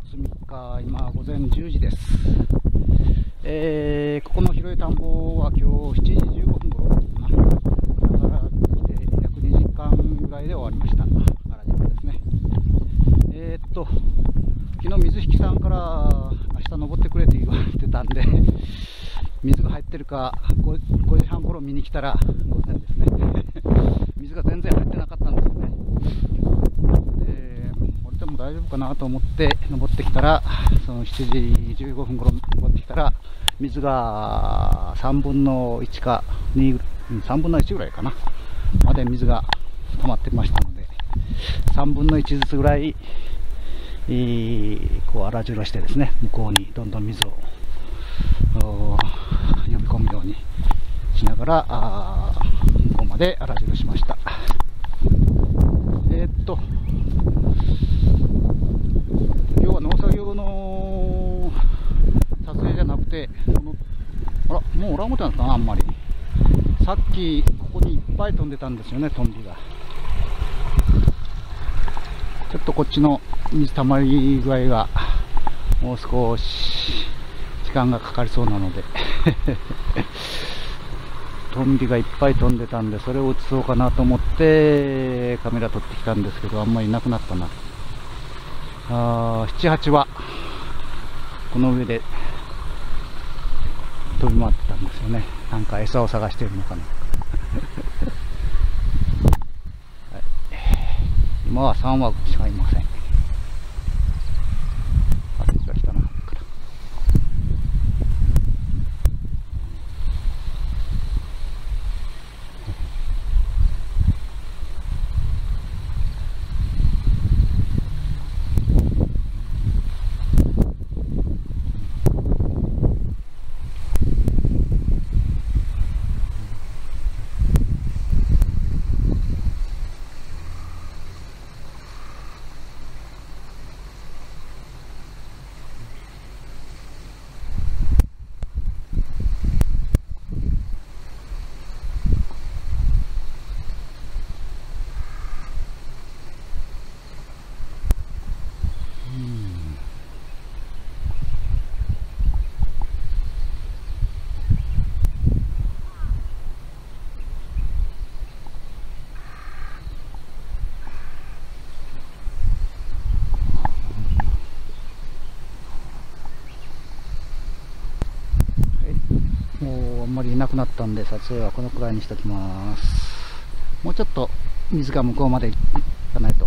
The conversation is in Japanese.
月3日、今午前10時です。えー、ここの広い田んぼは今日7時15分頃かな。だから来て約2時間ぐらいで終わりました。原島ですね。えー、っと、昨日水引さんから明日登ってくれって言われてたんで、水が入ってるか 5, 5時半頃見に来たら午前ですね。水が全然入ってなかったんですよね。大丈夫かなと思って登ってきたら、その7時15分頃登ってきたら、水が3分の1か2、3分の1ぐらいかな、まで水が溜まってましたので、3分の1ずつぐらい、こう荒じろしてですね、向こうにどんどん水を呼び込むようにしながら、向こうまで荒じろしました。えー、っと、て、あら、もうオランウータンかな、あんまり。さっき、ここにいっぱい飛んでたんですよね、トンビが。ちょっとこっちの水たまり具合が、もう少し時間がかかりそうなので トンビがいっぱい飛んでたんで、それを映そうかなと思って、カメラ撮ってきたんですけど、あんまりいなくなったな。7、8は、この上で飛び回ってたんですよね。なんか餌を探しているのかな、はい、今は3羽しかいませんもうあんまりいなくなったんで撮影はこのくらいにしておきます。もうちょっと水が向こうまで行かないと